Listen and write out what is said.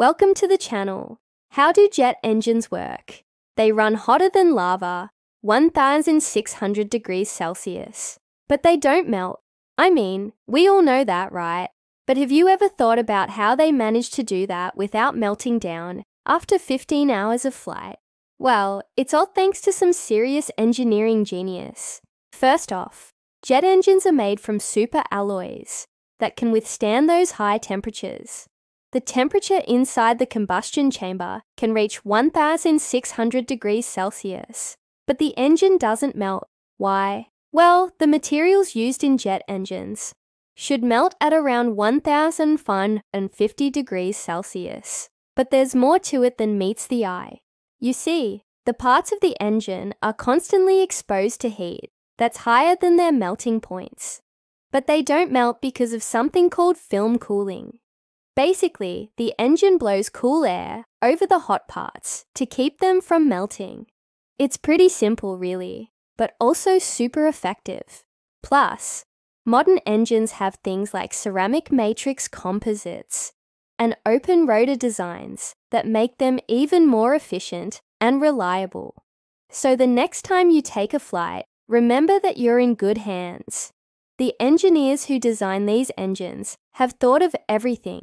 Welcome to the channel. How do jet engines work? They run hotter than lava, 1600 degrees Celsius. But they don't melt. I mean, we all know that, right? But have you ever thought about how they manage to do that without melting down after 15 hours of flight? Well, it's all thanks to some serious engineering genius. First off, jet engines are made from super alloys that can withstand those high temperatures. The temperature inside the combustion chamber can reach 1600 degrees Celsius, but the engine doesn't melt. Why? Well, the materials used in jet engines should melt at around 1050 degrees Celsius. But there's more to it than meets the eye. You see, the parts of the engine are constantly exposed to heat that's higher than their melting points. But they don't melt because of something called film cooling. Basically, the engine blows cool air over the hot parts to keep them from melting. It's pretty simple, really, but also super effective. Plus, modern engines have things like ceramic matrix composites and open rotor designs that make them even more efficient and reliable. So the next time you take a flight, remember that you're in good hands. The engineers who design these engines have thought of everything